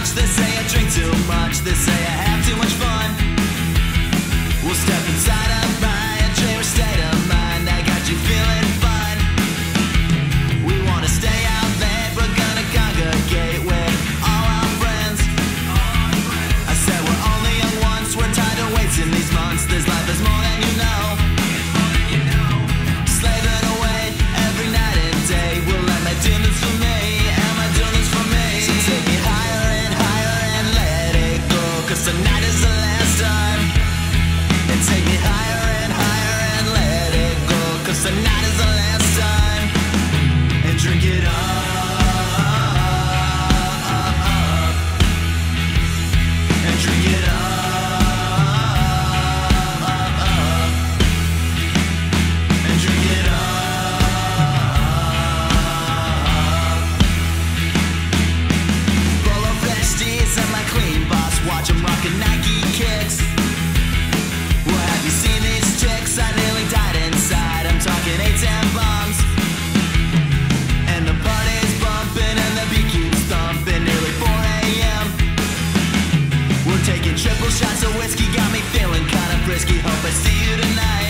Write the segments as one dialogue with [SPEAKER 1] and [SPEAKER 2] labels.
[SPEAKER 1] much, they say I drink too much, they say I have too much fun. We'll step inside of my dream state of mind. I got you feeling fun. We wanna stay out late, we're gonna congregate with all our friends. I said we're only young once, we're tired of wasting these months. This life is Taking triple shots of whiskey got me feeling kinda frisky. Hope I see you tonight.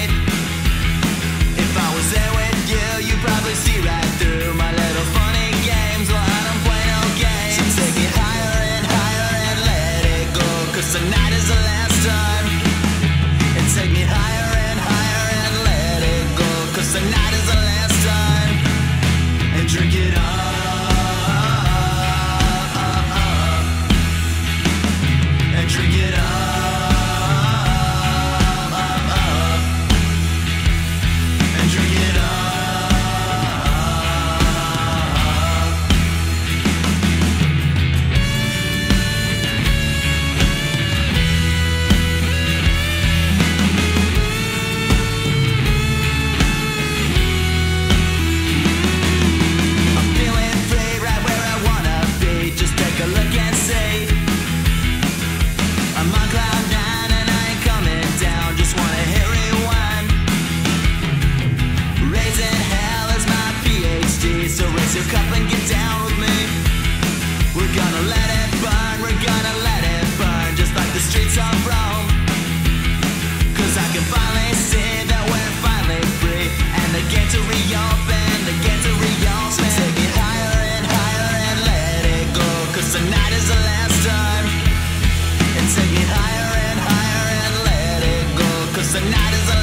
[SPEAKER 1] the night is a